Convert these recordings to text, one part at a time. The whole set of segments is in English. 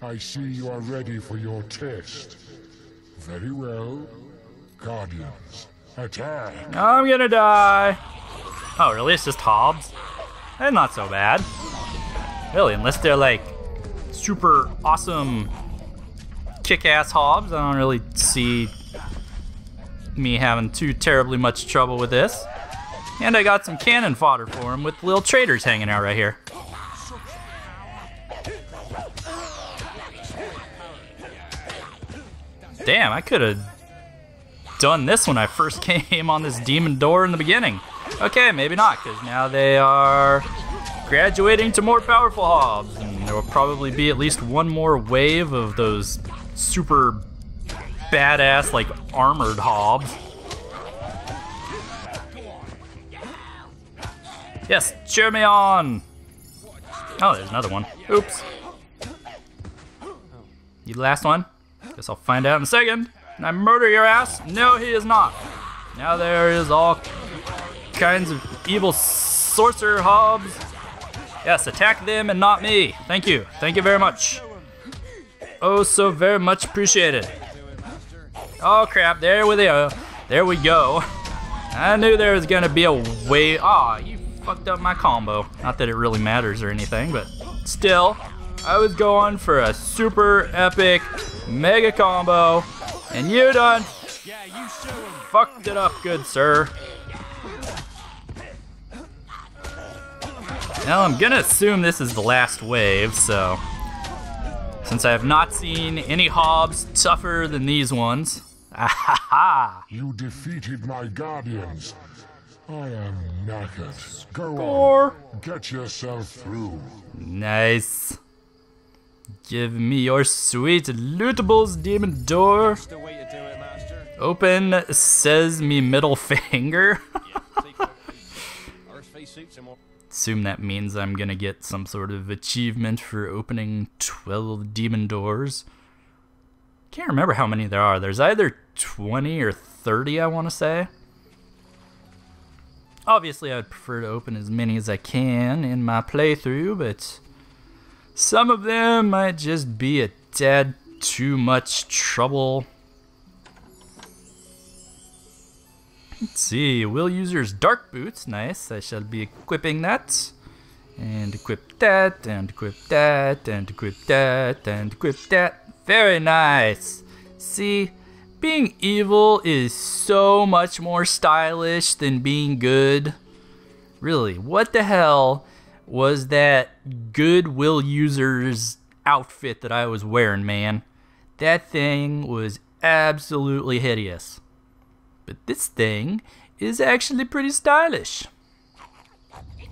I see you are ready for your test. Very well. Guardians, attack! I'm gonna die. Oh, really? It's just Hobbes? They're not so bad. Really, unless they're like super awesome kick-ass Hobbes, I don't really see me having too terribly much trouble with this. And I got some cannon fodder for him with little traders hanging out right here. Damn, I could have done this when I first came on this demon door in the beginning. Okay, maybe not, because now they are graduating to more powerful hobbes, and there will probably be at least one more wave of those super badass, like, armored hobbes. Yes, cheer me on! Oh, there's another one. Oops. You the last one? Guess I'll find out in a second. And I murder your ass? No, he is not. Now there is all kinds of evil sorcerer hobbes. Yes, attack them and not me. Thank you. Thank you very much. Oh, so very much appreciated. Oh crap, there we go. There we go. I knew there was gonna be a way. Aw, oh, you fucked up my combo. Not that it really matters or anything, but still, I was going for a super epic mega combo, and you done fucked it up, good sir. Now I'm gonna assume this is the last wave, so since I have not seen any Hobbes tougher than these ones. Ahaha! You defeated my guardians. I am knackered. Go Score. on. Get yourself through. Nice. Give me your sweet lootables, demon door. Open says me middle finger. Assume that means I'm gonna get some sort of achievement for opening 12 demon doors. Can't remember how many there are. There's either 20 or 30, I want to say. Obviously, I'd prefer to open as many as I can in my playthrough, but some of them might just be a tad too much trouble. Let's see, Will User's dark boots, nice. I shall be equipping that. And equip that, and equip that, and equip that, and equip that. Very nice. See, being evil is so much more stylish than being good. Really, what the hell was that Goodwill user's outfit that I was wearing, man? That thing was absolutely hideous. But this thing is actually pretty stylish.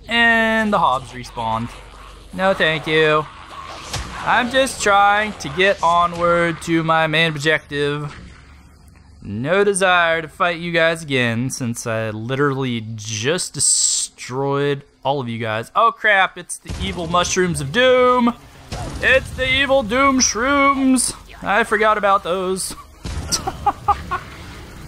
And the Hobbes respawned. No thank you. I'm just trying to get onward to my main objective. No desire to fight you guys again since I literally just destroyed all of you guys. Oh crap, it's the evil mushrooms of doom. It's the evil doom shrooms. I forgot about those.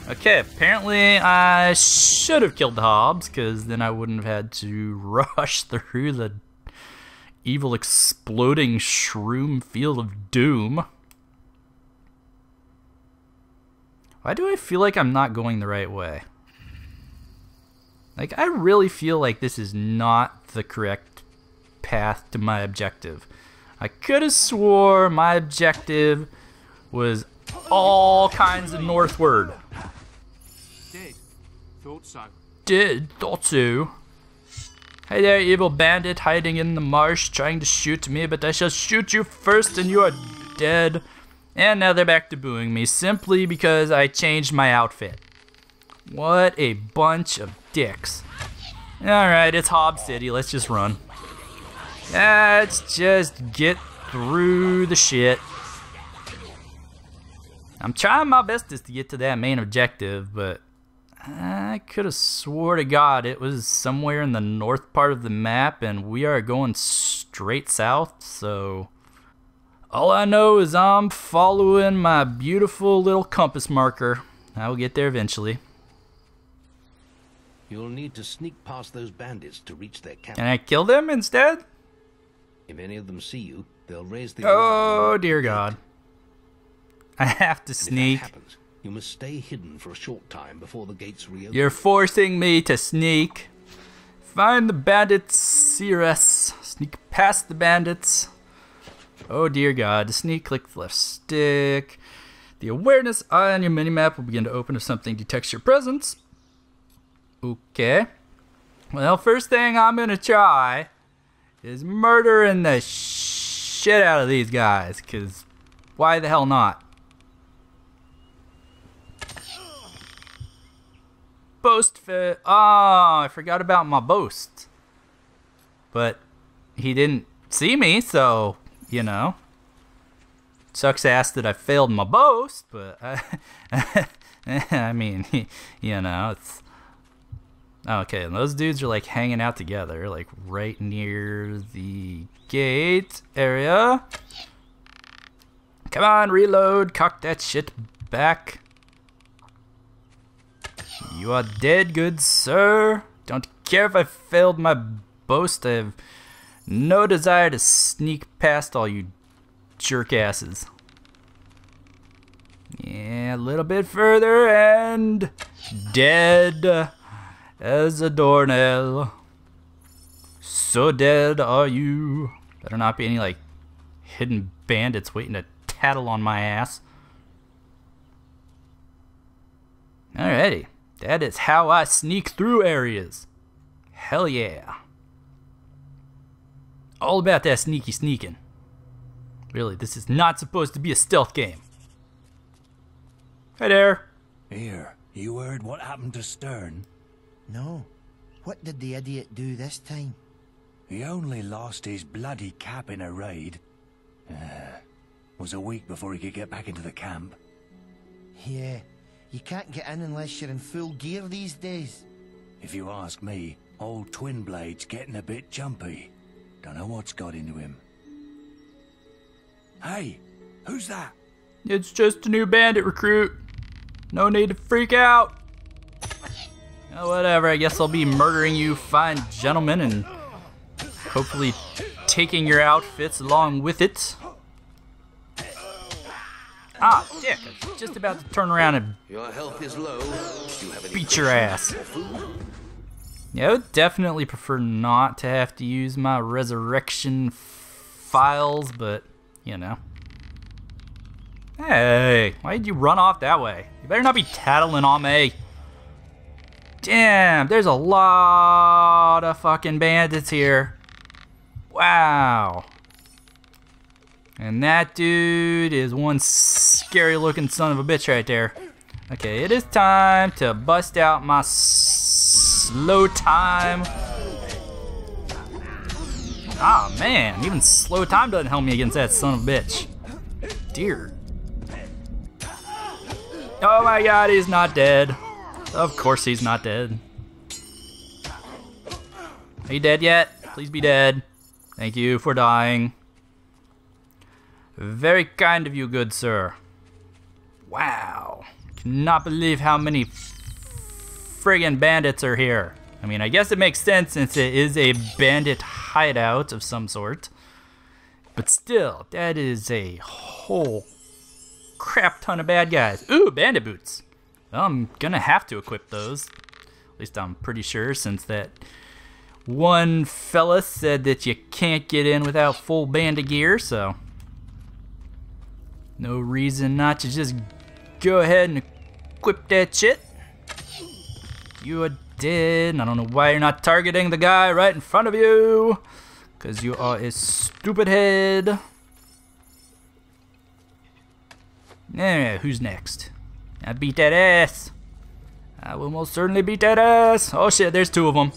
Okay, apparently I should have killed the Hobbes, because then I wouldn't have had to rush through the evil exploding shroom field of doom. Why do I feel like I'm not going the right way? Like, I really feel like this is not the correct path to my objective. I could have swore my objective was all kinds of northward. Did. Thought so. Did, thought so. Hey there, evil bandit hiding in the marsh trying to shoot me, but I shall shoot you first and you are dead. And now they're back to booing me simply because I changed my outfit. What a bunch of dicks. Alright, it's Hob City, let's just run. Let's just get through the shit. I'm trying my bestest to get to that main objective, but I could have swore to God it was somewhere in the north part of the map, and we are going straight south, so. All I know is I'm following my beautiful little compass marker. I will get there eventually. You'll need to sneak past those bandits to reach their camp. Can I kill them instead? If any of them see you, They'll raise the Oh dear God. I have to sneak. happens, you must stay hidden for a short time before the gates reopen. You're forcing me to sneak. Find the bandits, CRS. Sneak past the bandits. Oh dear God. To sneak, click the left stick. The awareness eye on your minimap will begin to open if something detects your presence. Okay. Well, first thing I'm gonna try is murdering the shit out of these guys, cause why the hell not? boast fit. Oh, I forgot about my boast. But he didn't see me, so, you know. Sucks ass that I failed my boast, but I, I mean, you know, it's. Okay, and those dudes are like hanging out together, like right near the gate area. Come on, reload, cock that shit back. You are dead, good sir. Don't care if I failed my boast. I have no desire to sneak past all you jerk asses. Yeah, a little bit further and dead as a doornail. So dead are you. Better not be any like hidden bandits waiting to tattle on my ass. Alrighty. That is how I sneak through areas. Hell yeah. All about that sneaky sneaking. Really, this is not supposed to be a stealth game. Hi there. Here, you heard what happened to Stern? No. What did the idiot do this time? He only lost his bloody cap in a raid. Uh, was a week before he could get back into the camp. Yeah, you can't get in unless you're in full gear these days. If you ask me, old Twinblade's getting a bit jumpy. Don't know what's got into him. Hey, who's that? It's just a new bandit recruit. No need to freak out. Oh, whatever, I guess I'll be murdering you fine gentlemen and hopefully taking your outfits along with it. Ah, dick, I was just about to turn around and Your health is low. You beat your ass. Yeah, I would definitely prefer not to have to use my resurrection phials, but, you know. Hey, why did you run off that way? You better not be tattling on me. Damn, there's a lot of fucking bandits here. Wow. And that dude is one scary looking son of a bitch right there. Okay, it is time to bust out my slow time. Ah man, even slow time doesn't help me against that son of a bitch. Dear. Oh my god, he's not dead. Of course he's not dead. Are you dead yet? Please be dead. Thank you for dying. Very kind of you, good sir. Wow. Cannot believe how many friggin' bandits are here. I mean, I guess it makes sense since it is a bandit hideout of some sort. But still, that is a whole crap ton of bad guys. Ooh, bandit boots. Well, I'm gonna have to equip those. At least I'm pretty sure since that one fella said that you can't get in without full band of gear, so no reason not to just go ahead and equip that shit. You are dead. I don't know why you're not targeting the guy right in front of you. Because you are a stupid head. Yeah, who's next? I beat that ass. I will most certainly beat that ass. Oh shit, there's two of them.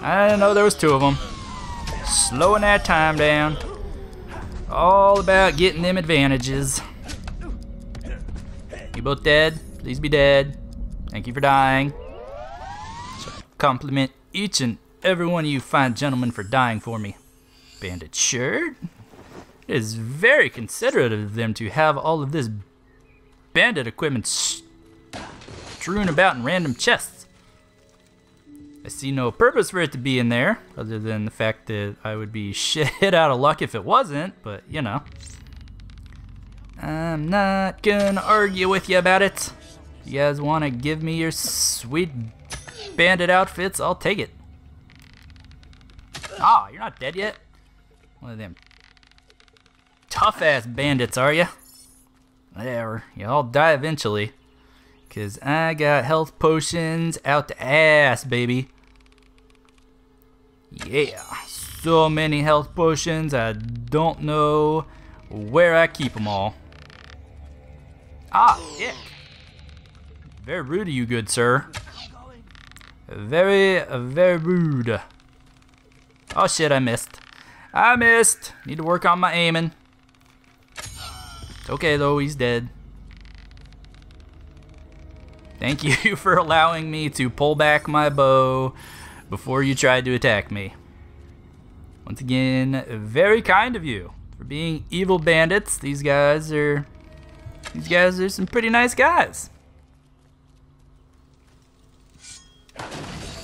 I didn't know there was two of them. Slowing that time down. All about getting them advantages. You both dead? Please be dead. Thank you for dying. So compliment each and every one of you fine gentlemen for dying for me. Bandit shirt. It is very considerate of them to have all of this bandit equipment strewn about in random chests. I see no purpose for it to be in there, other than the fact that I would be shit out of luck if it wasn't, but you know. I'm not gonna argue with you about it. You guys wanna give me your sweet bandit outfits, I'll take it. Ah, you're not dead yet? One of them tough ass bandits, are you? Whatever, you all die eventually. Cause I got health potions out the ass, baby. Yeah, so many health potions, I don't know where I keep them all. Ah, dick. Very rude of you, good sir. Very, very rude. Oh shit, I missed. I missed. Need to work on my aiming. Okay though, he's dead. Thank you for allowing me to pull back my bow before you tried to attack me. Once again, very kind of you for being evil bandits. These guys are these guys are some pretty nice guys.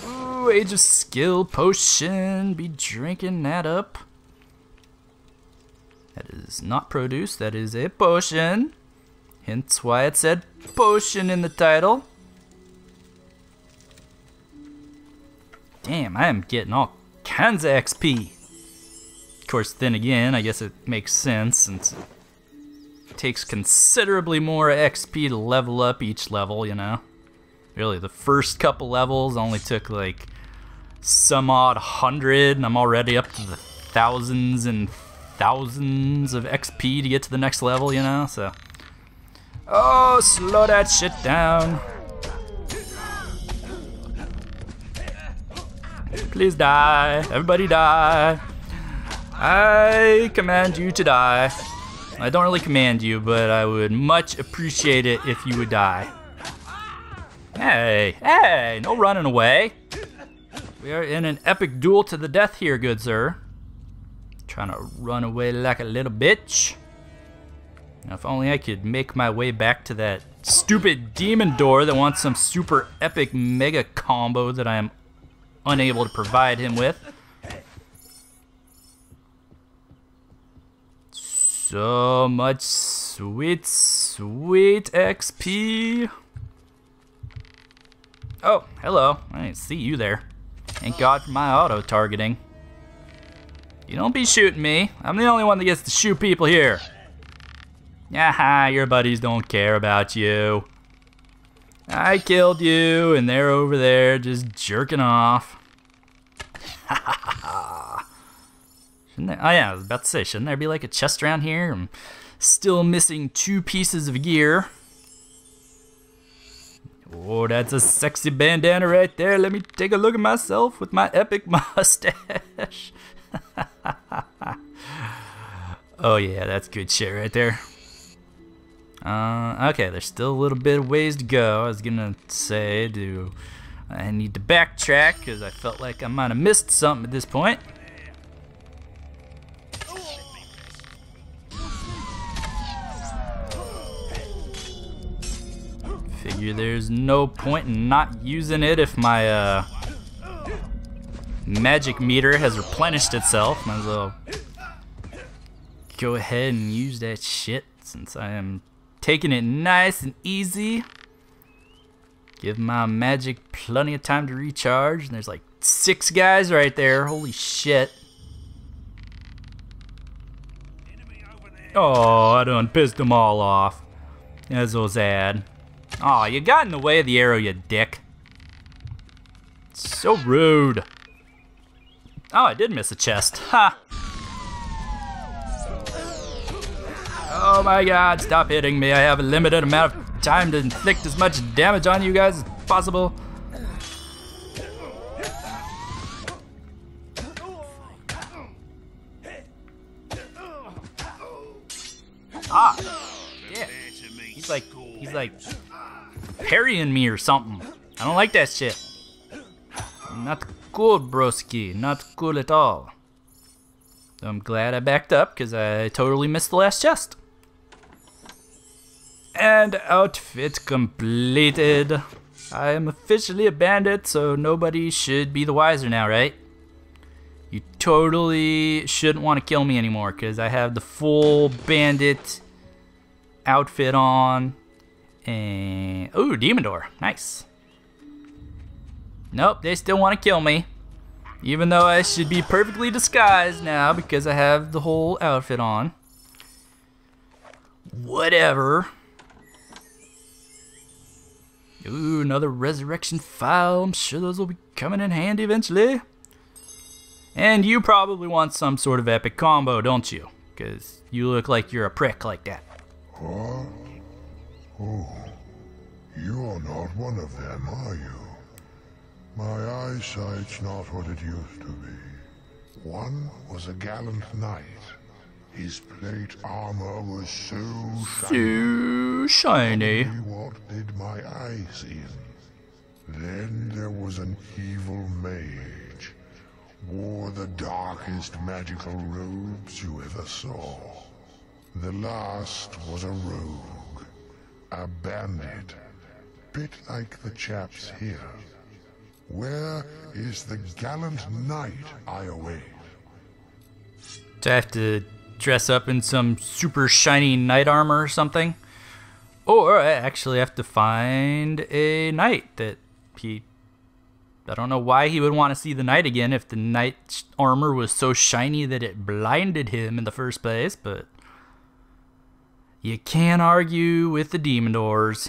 Ooh, Age of Skill potion. Be drinking that up. That is not produce, that is a potion. Hence why it said potion in the title. Damn, I am getting all kinds of XP. Of course, then again, I guess it makes sense since it takes considerably more XP to level up each level, you know? Really, the first couple levels only took like some odd hundred, and I'm already up to the thousands and thousands of XP to get to the next level, you know? So. Oh, slow that shit down. Please die. Everybody die. I command you to die. I don't really command you, but I would much appreciate it if you would die. Hey, hey, no running away. We are in an epic duel to the death here, good sir. Trying to run away like a little bitch. Now, if only I could make my way back to that stupid demon door that wants some super epic mega combo that I am unable to provide him with. So much sweet, sweet XP. Oh, hello. I didn't see you there. Thank God for my auto-targeting. You don't be shooting me. I'm the only one that gets to shoot people here. Yeah, your buddies don't care about you. I killed you, and they're over there just jerking off. there, oh yeah, I was about to say, shouldn't there be like a chest around here? I'm still missing two pieces of gear. Oh, that's a sexy bandana right there. Let me take a look at myself with my epic mustache. oh yeah, that's good shit right there. Uh, okay, there's still a little bit of ways to go. I was gonna say, do I need to backtrack because I felt like I might have missed something at this point. Figure there's no point in not using it if my uh, magic meter has replenished itself. Might as well go ahead and use that shit since I am taking it nice and easy. Give my magic plenty of time to recharge. And there's like six guys right there. Holy shit. Oh, I done pissed them all off. So sad. Aw, oh, you got in the way of the arrow, you dick. So rude. Oh, I did miss a chest. Ha! Oh my god, stop hitting me. I have a limited amount of time to inflict as much damage on you guys as possible. Ah, yeah. He's like, he's like parrying me or something. I don't like that shit. Not cool, broski. Not cool at all. I'm glad I backed up because I totally missed the last chest. And outfit completed. I am officially a bandit, so nobody should be the wiser now, right? You totally shouldn't want to kill me anymore because I have the full bandit outfit on. And ooh, demon door, nice. Nope, they still want to kill me. Even though I should be perfectly disguised now because I have the whole outfit on. Whatever. Ooh, another resurrection phial. I'm sure those will be coming in handy eventually. And you probably want some sort of epic combo, don't you? Because you look like you're a prick like that. What? Oh, you're not one of them, are you? My eyesight's not what it used to be. One was a gallant knight. His plate armor was so shiny. So shiny. What did my eyes in? Then there was an evil mage. Wore the darkest magical robes you ever saw. The last was a rogue. A bandit. Bit like the chaps here. Where is the gallant knight I await? Do I have to dress up in some super shiny knight armor or something? Or I actually have to find a knight that he. I don't know why he would want to see the knight again if the knight's armor was so shiny that it blinded him in the first place, but. You can't argue with the demon doors.